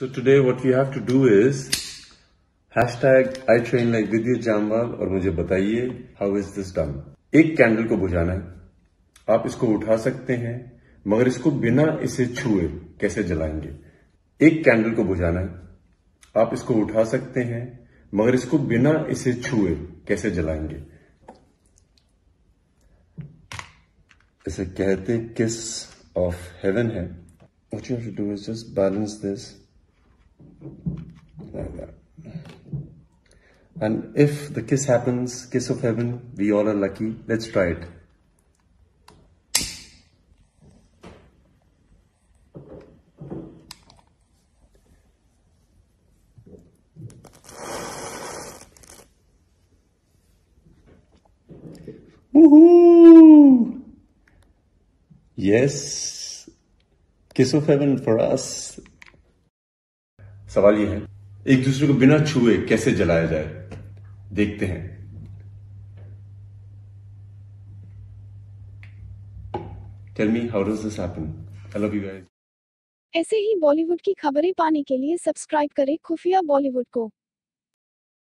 So today what we have to do is, hashtag I train like Vidya Jamwal और मुझे बताइए, how is this done? एक candle को बुझाना है। आप इसको उठा सकते हैं, मगर इसको बिना इसे छुए कैसे जलाएँगे? एक कैंडल को बुझाना है। आप इसको उठा सकते हैं, मगर इसको बिना इसे छुए कैसे जलाएँगे? इसे कहते किस ऑफ़ हेवन है। What you have to do is just balance this like that. And if the kiss happens, kiss of heaven, we all are lucky. Let's try it. Woohoo! Yes, kiss of heaven for us. सवाल ये है एक दूसरे को बिना छुए कैसे जलाया जाए देखते हैं। Tell me how does this happen I love you guys ऐसे ही बॉलीवुड की खबरें पाने के लिए सब्सक्राइब करें खुफिया बॉलीवुड को।